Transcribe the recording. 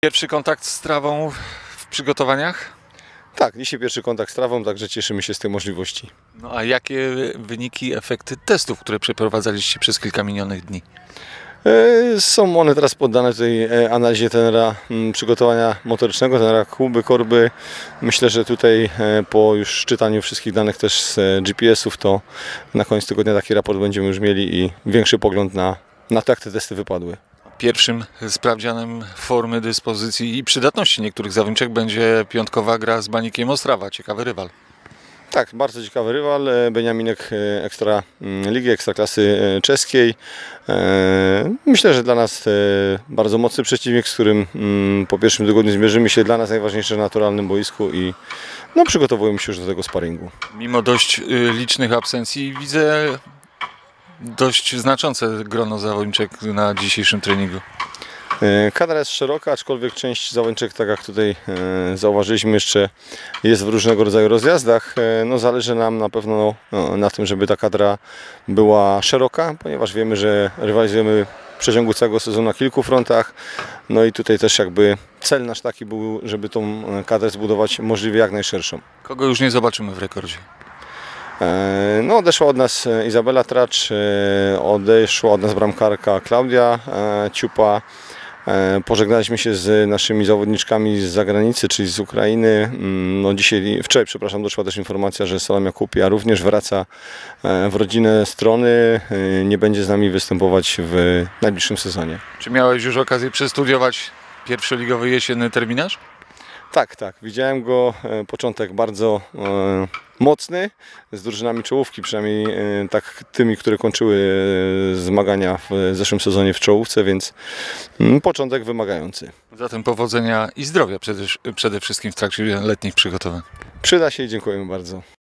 Pierwszy kontakt z trawą w przygotowaniach? Tak, dzisiaj pierwszy kontakt z trawą, także cieszymy się z tej możliwości. No a jakie wyniki, efekty testów, które przeprowadzaliście przez kilka minionych dni? E, Są one teraz poddane tej e, analizie tenera m, przygotowania motorycznego, tenera Kuby, Korby. Myślę, że tutaj e, po już czytaniu wszystkich danych też z GPS-ów, to na koniec tygodnia taki raport będziemy już mieli i większy pogląd na, na to, jak te testy wypadły. Pierwszym sprawdzianem formy, dyspozycji i przydatności niektórych zawodniczek będzie piątkowa gra z Banikiem Ostrawa. Ciekawy rywal. Tak, bardzo ciekawy rywal. e, Beniaminek e, ekstra mm, ligi, ekstraklasy e, czeskiej. Myślę, że dla nas bardzo mocny przeciwnik, z którym mm, po pierwszym tygodniu zmierzymy się dla nas najważniejsze na naturalnym boisku i no, przygotowujemy się już do tego sparingu. Mimo dość y, licznych absencji widzę dość znaczące grono zawodniczek na dzisiejszym treningu. E, Kadra jest szeroka, aczkolwiek część zawodniczek, tak jak tutaj e, zauważyliśmy, jeszcze jest w różnego rodzaju rozjazdach. E, No, zależy nam na pewno no, na tym, żeby ta kadra była szeroka, ponieważ wiemy, że rywalizujemy w przeciągu całego sezonu na kilku frontach. No i tutaj też jakby cel nasz taki był, żeby tą kadrę zbudować możliwie jak najszerszą. Kogo już nie zobaczymy w rekordzie? E, No, odeszła od nas e, Izabela Tracz, e, odeszła od nas bramkarka Klaudia Ciupa. Pożegnaliśmy się z naszymi zawodniczkami z zagranicy, czyli z Ukrainy. Mm, No dzisiaj, wczoraj, przepraszam, doszła też informacja, że Salomia Kupia również wraca w rodzinę strony. Nie będzie z nami występować w najbliższym sezonie. Czy miałeś już okazję przestudiować pierwszoligowy jesienny terminarz? Tak, tak. Widziałem go. e, Początek bardzo e, mocny, z drużynami czołówki, przynajmniej e, tak tymi, które kończyły zmagania w zeszłym sezonie w czołówce, więc mm, początek wymagający. Zatem powodzenia i zdrowia przede, przede wszystkim w trakcie letnich przygotowań. Przyda się i dziękujemy bardzo.